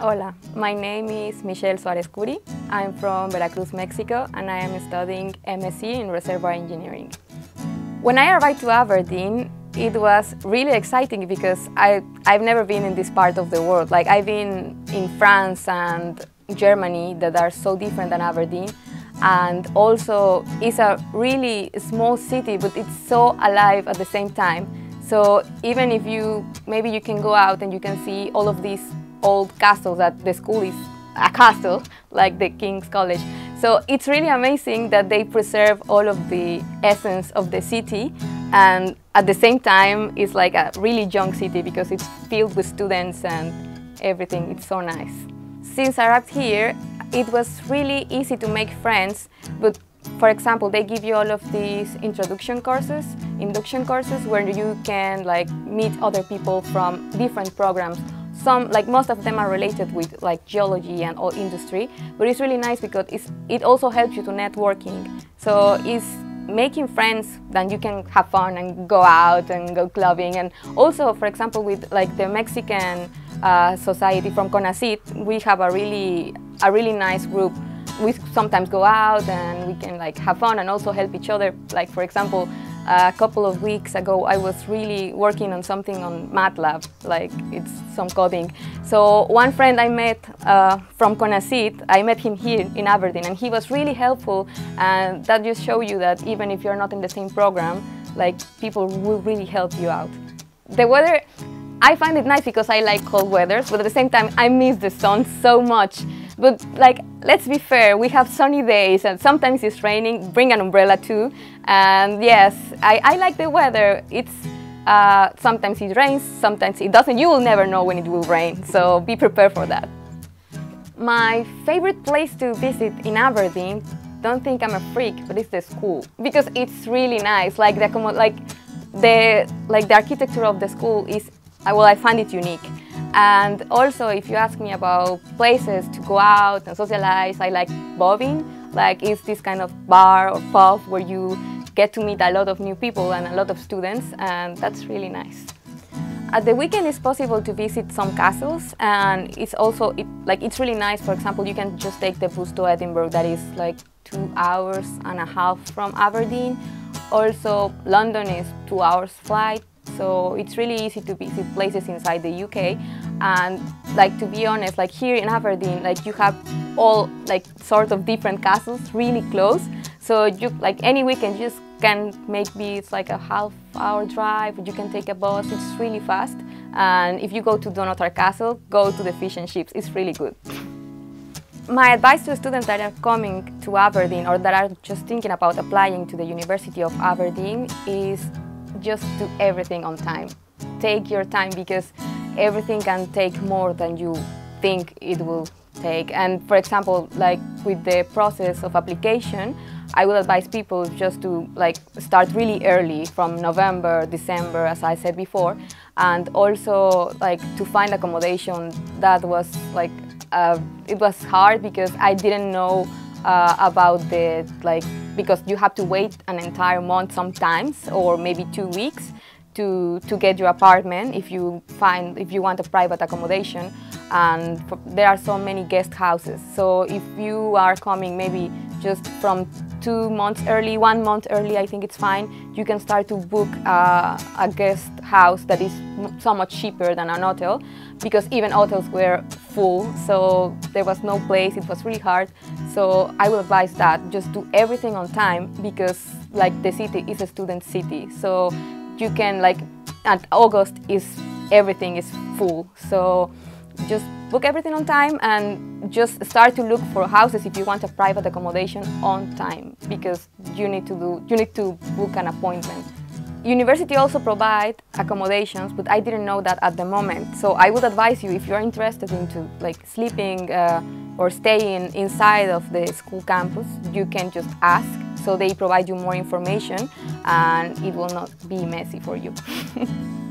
Hola, my name is Michelle Suarez Kuri. I'm from Veracruz, Mexico, and I am studying MSc in Reservoir Engineering. When I arrived to Aberdeen, it was really exciting because I, I've never been in this part of the world. Like I've been in France and Germany that are so different than Aberdeen. And also it's a really small city, but it's so alive at the same time. So even if you, maybe you can go out and you can see all of these old castles that the school is a castle, like the King's College. So it's really amazing that they preserve all of the essence of the city and at the same time it's like a really young city because it's filled with students and everything. It's so nice. Since I arrived here, it was really easy to make friends, but for example, they give you all of these introduction courses, induction courses, where you can like meet other people from different programs some, like most of them are related with like geology and all industry, but it's really nice because it's, it also helps you to networking. So it's making friends, then you can have fun and go out and go clubbing. And also, for example, with like the Mexican uh, society from CONACYT, we have a really, a really nice group we sometimes go out and we can like have fun and also help each other. Like for example, a couple of weeks ago I was really working on something on MATLAB, like it's some coding. So one friend I met uh, from CONACYT, I met him here in Aberdeen and he was really helpful and that just shows you that even if you're not in the same program, like people will really help you out. The weather, I find it nice because I like cold weathers, but at the same time I miss the sun so much. But like, let's be fair, we have sunny days and sometimes it's raining, bring an umbrella too. And yes, I, I like the weather. It's uh, sometimes it rains, sometimes it doesn't. You will never know when it will rain, so be prepared for that. My favorite place to visit in Aberdeen, don't think I'm a freak, but it's the school because it's really nice. Like the like the like the architecture of the school is well, I find it unique. And also, if you ask me about places to go out and socialize, I like bobbing. Like it's this kind of bar or pub where you get to meet a lot of new people and a lot of students, and that's really nice. At the weekend, it's possible to visit some castles, and it's also it, like it's really nice. For example, you can just take the bus to Edinburgh, that is like two hours and a half from Aberdeen. Also, London is two hours flight, so it's really easy to visit places inside the UK. And like to be honest, like here in Aberdeen, like you have all like sort of different castles really close. So you like any weekend you just can maybe it's like a half hour drive. You can take a bus. It's really fast. And if you go to Dunnottar Castle, go to the fish and chips. It's really good. My advice to students that are coming to Aberdeen or that are just thinking about applying to the University of Aberdeen is just do everything on time. Take your time because everything can take more than you think it will take. And for example, like with the process of application, I would advise people just to like start really early from November, December, as I said before, and also like to find accommodation. That was like uh, it was hard because I didn't know uh, about the like because you have to wait an entire month sometimes or maybe two weeks to to get your apartment if you find if you want a private accommodation and there are so many guest houses so if you are coming maybe just from two months early, one month early, I think it's fine. You can start to book uh, a guest house that is so much cheaper than an hotel because even hotels were full, so there was no place, it was really hard. So I would advise that, just do everything on time because like the city is a student city. So you can like, at August is, everything is full. So just book everything on time and just start to look for houses if you want a private accommodation on time because you need to do you need to book an appointment. University also provide accommodations, but I didn't know that at the moment. So I would advise you if you're interested into like sleeping uh, or staying inside of the school campus, you can just ask. So they provide you more information and it will not be messy for you.